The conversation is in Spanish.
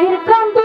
ir cantando.